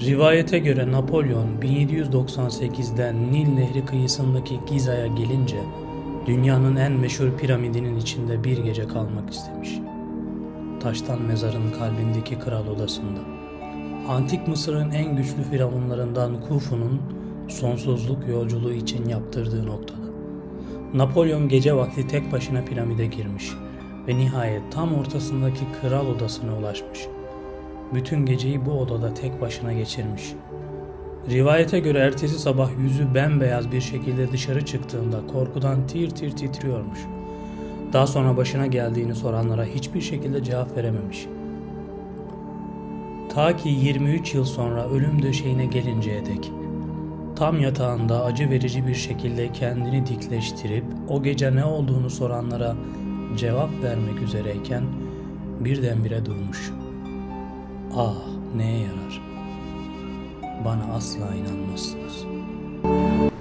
Rivayete göre Napolyon 1798'den Nil Nehri kıyısındaki Giza'ya gelince dünyanın en meşhur piramidinin içinde bir gece kalmak istemiş. Taştan mezarın kalbindeki kral odasında. Antik Mısır'ın en güçlü firavunlarından Kufu'nun sonsuzluk yolculuğu için yaptırdığı noktada. Napolyon gece vakti tek başına piramide girmiş ve nihayet tam ortasındaki kral odasına ulaşmış. Bütün geceyi bu odada tek başına geçirmiş. Rivayete göre ertesi sabah yüzü bembeyaz bir şekilde dışarı çıktığında korkudan tir tir titriyormuş. Daha sonra başına geldiğini soranlara hiçbir şekilde cevap verememiş. Ta ki 23 yıl sonra ölüm döşeğine gelinceye dek. Tam yatağında acı verici bir şekilde kendini dikleştirip o gece ne olduğunu soranlara cevap vermek üzereyken birdenbire durmuş. Ah neye yarar? Bana asla inanmazsınız.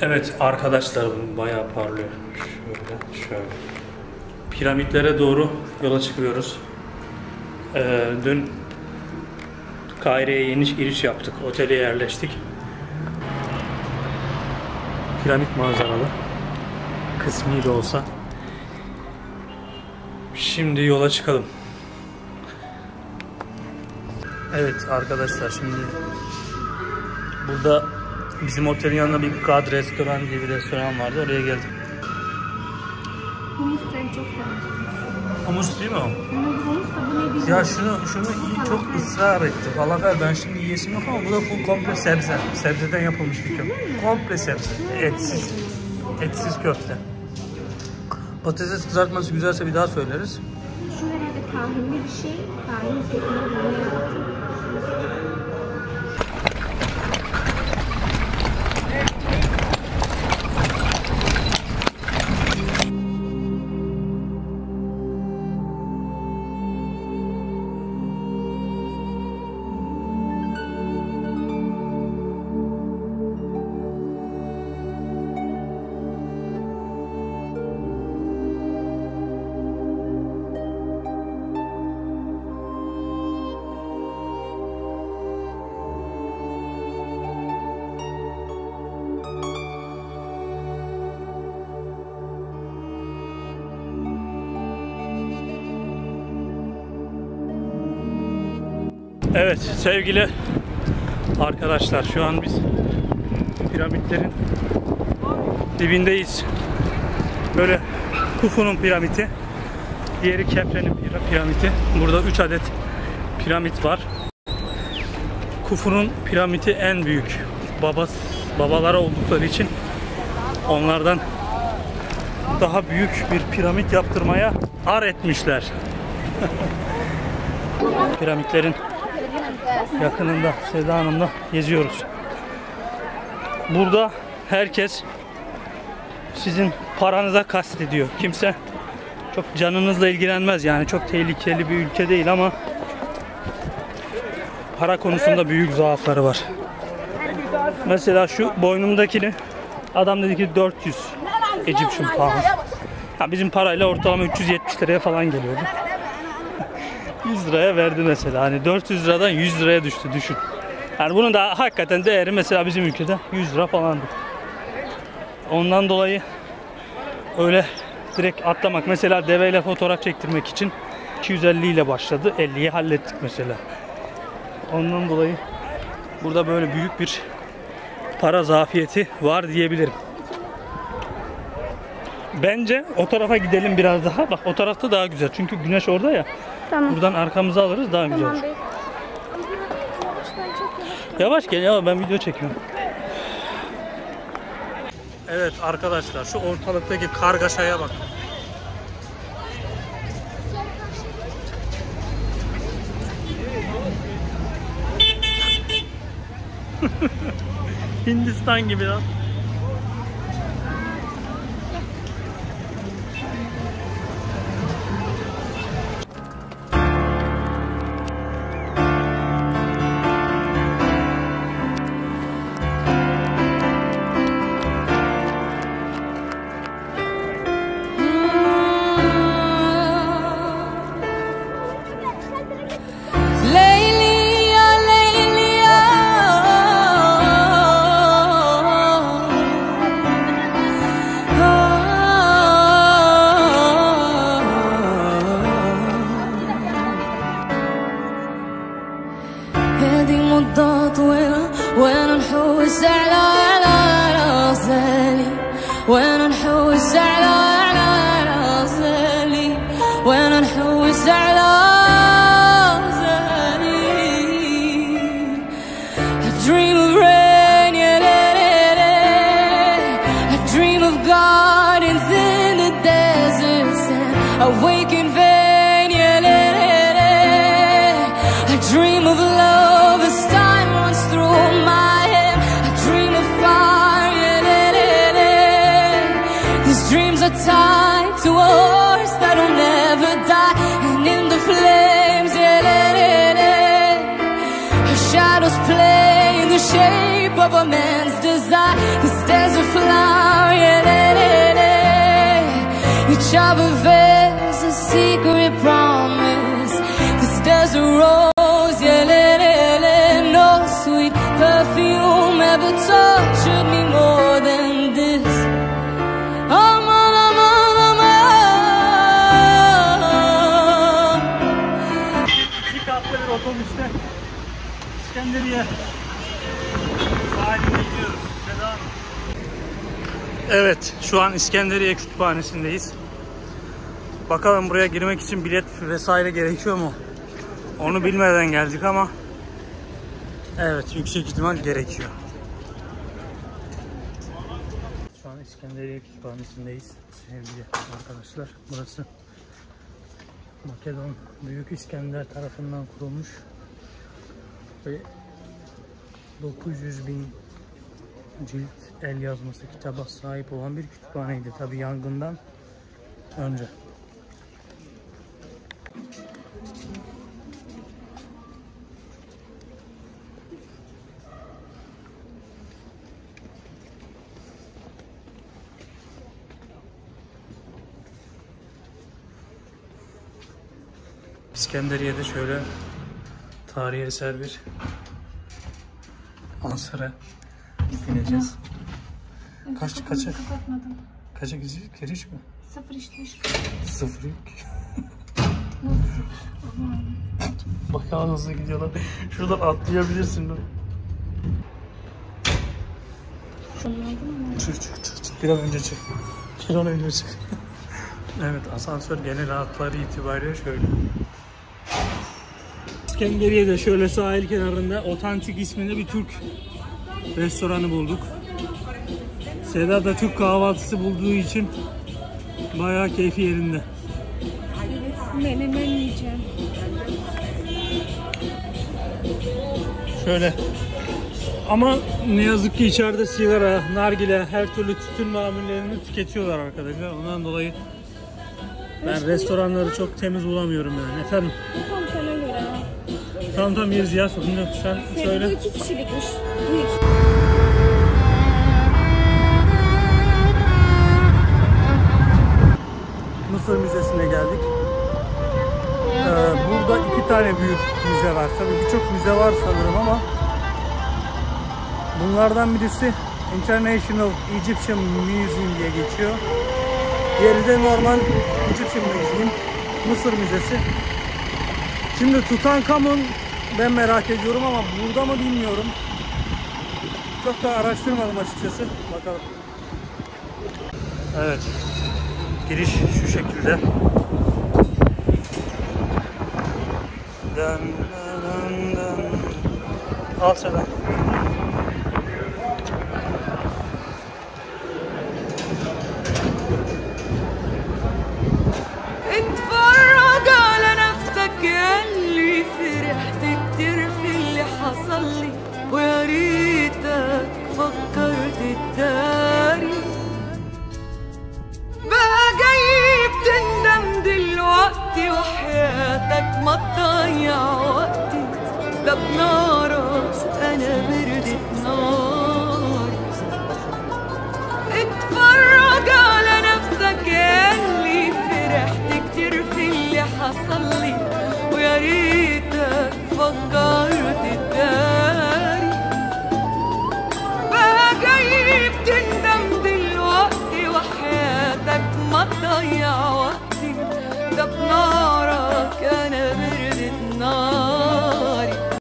Evet arkadaşlar bayağı parlıyor. Şöyle şöyle. Piramitlere doğru yola çıkıyoruz. Ee, dün Kahire'ye yeni giriş yaptık. Otele yerleştik. Piramit manzaralı. Kısmi de olsa. Şimdi yola çıkalım. Evet arkadaşlar şimdi burada bizim otelin yanında bir God restoran diye bir restoran vardı. Oraya geldim. Humus sen çok seversin. Humus değil mi o? Humus da bu ne bilmiyorum. Ya şunu şunu iyi- çok ısrar etti. Falafel ben şimdi yiyesim yok ama bu da full komple sebze. Sebzeden yapılmış bir köfte. Komple sebze. Etsiz. Etsiz köfte. Patates kızartması güzelse bir daha söyleriz. Şu herhalde tahinli bir şey. Tahin pekmez bunu yaptım. Evet sevgili arkadaşlar şu an biz piramitlerin dibindeyiz. Böyle Kufu'nun piramidi, diğeri Kefre'nin pira- piramidi. Burada 3 adet piramit var. Kufu'nun piramidi en büyük. Babas, babaları oldukları için onlardan daha büyük bir piramit yaptırmaya ar etmişler. Piramitlerin yakınında Seda Hanım'la geziyoruz. Burada herkes sizin paranıza kastediyor. Kimse çok canınızla ilgilenmez yani çok tehlikeli bir ülke değil ama para konusunda büyük zaafları var. Mesela şu boynumdakini adam dedi ki 400 Egyptian pound. Ya bizim parayla ortalama 370 liraya falan geliyordu. 100 liraya verdi mesela. Hani 400 liradan 100 liraya düştü düşün. Yani bunun da hakikaten değeri mesela bizim ülkede 100 lira falandı. Ondan dolayı öyle direkt atlamak. Mesela deveyle fotoğraf çektirmek için 250 ile başladı. 50'yi hallettik mesela. Ondan dolayı burada böyle büyük bir para zafiyeti var diyebilirim. Bence o tarafa gidelim biraz daha. Bak o tarafta daha güzel. Çünkü güneş orada ya. Tamam. Buradan arkamıza alırız daha güzel olur. Tamam. Yavaş gel ya ben video çekiyorum. Evet arkadaşlar şu ortalıktaki kargaşaya bak. Hindistan gibi lan. وين نحوس على زهري I dream of rain, yeah, la, la, la. I dream of gardens in the deserts and I wake in vain, yeah, la, la, la. I dream of love of a man's desire. Cause there's a flower in it Each of reveals a secret promise. Cause there's a rose in No sweet perfume ever tortured me more than this. I'm on, I'm on, I'm on Evet, şu an İskenderiye Kütüphanesi'ndeyiz. Bakalım buraya girmek için bilet vesaire gerekiyor mu? Onu bilmeden geldik ama evet yüksek ihtimal gerekiyor. Şu an İskenderiye Kütüphanesi'ndeyiz sevgili arkadaşlar. Burası Makedon Büyük İskender tarafından kurulmuş ve 900 bin cilt el yazması kitaba sahip olan bir kütüphaneydi. Tabi yangından önce. İskenderiye'de şöyle tarihi eser bir ansara bineceğiz. Kaç kaça Kapatmadım. kaça giriş, giriş mi? Sıfır işlemiş. Sıfır yok. Bayağı hızlı gidiyorlar. Şuradan atlayabilirsin. dur. Çık çık çık çık. Bir an önce çık. Bir an önce çık. evet asansör genel hatları itibariyle şöyle. İskenderiye'de şöyle sahil kenarında otantik isminde bir Türk restoranı bulduk. Seda da Türk kahvaltısı bulduğu için bayağı keyfi yerinde. Menemen yiyeceğim. Şöyle. Ama ne yazık ki içeride sigara, nargile, her türlü tütün mamullerini tüketiyorlar arkadaşlar. Ondan dolayı ben restoranları çok temiz bulamıyorum yani. Efendim Tam sana göre. tam tam yeriz ya sorun yok. Sen Bu söyle. iki kişilikmiş. Bu iki. Mısır Müzesi'ne geldik. Ee, burada iki tane büyük müze var. Tabii birçok müze var sanırım ama bunlardan birisi International Egyptian Museum diye geçiyor. Diğeri de normal Egyptian Museum, Mısır Müzesi. Şimdi Tutankamon ben merak ediyorum ama burada mı bilmiyorum. Çok da araştırmadım açıkçası. Bakalım. Evet. Giriş şu şekilde. Dön, dön, dön. Al Seda. ما تضيع وقتي. ده بنارك أنا بردت ناري اتفرج على نفسك ياللي فرحت كتير في اللي حصل لي. ويا ريتك فكرت